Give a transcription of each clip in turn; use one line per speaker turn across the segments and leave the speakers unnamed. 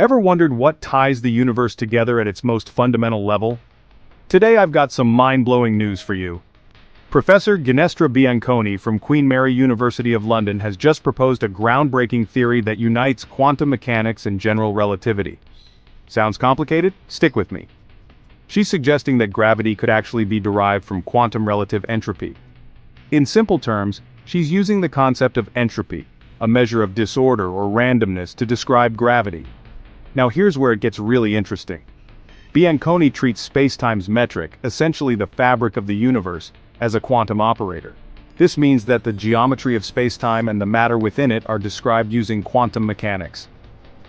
Ever wondered what ties the universe together at its most fundamental level? Today I've got some mind-blowing news for you. Professor Ginestra Bianconi from Queen Mary University of London has just proposed a groundbreaking theory that unites quantum mechanics and general relativity. Sounds complicated? Stick with me. She's suggesting that gravity could actually be derived from quantum relative entropy. In simple terms, she's using the concept of entropy, a measure of disorder or randomness to describe gravity. Now here's where it gets really interesting. Bianconi treats spacetime's metric, essentially the fabric of the universe, as a quantum operator. This means that the geometry of spacetime and the matter within it are described using quantum mechanics.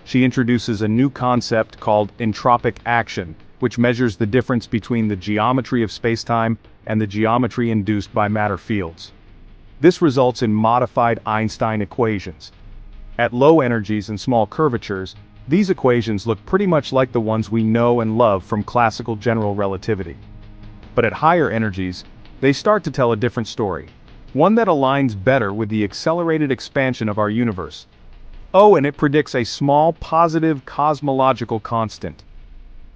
She introduces a new concept called entropic action, which measures the difference between the geometry of spacetime and the geometry induced by matter fields. This results in modified Einstein equations. At low energies and small curvatures, these equations look pretty much like the ones we know and love from classical general relativity. But at higher energies, they start to tell a different story. One that aligns better with the accelerated expansion of our universe. Oh, and it predicts a small positive cosmological constant.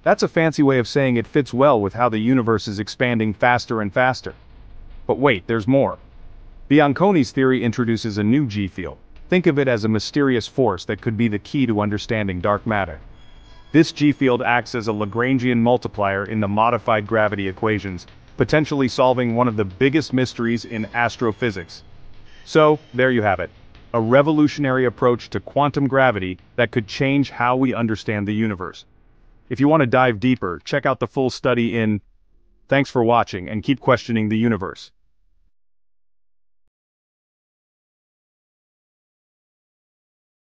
That's a fancy way of saying it fits well with how the universe is expanding faster and faster. But wait, there's more. Bianconi's theory introduces a new G-field. Think of it as a mysterious force that could be the key to understanding dark matter. This G-field acts as a Lagrangian multiplier in the modified gravity equations, potentially solving one of the biggest mysteries in astrophysics. So, there you have it. A revolutionary approach to quantum gravity that could change how we understand the universe. If you want to dive deeper, check out the full study in... Thanks for watching and keep questioning the universe.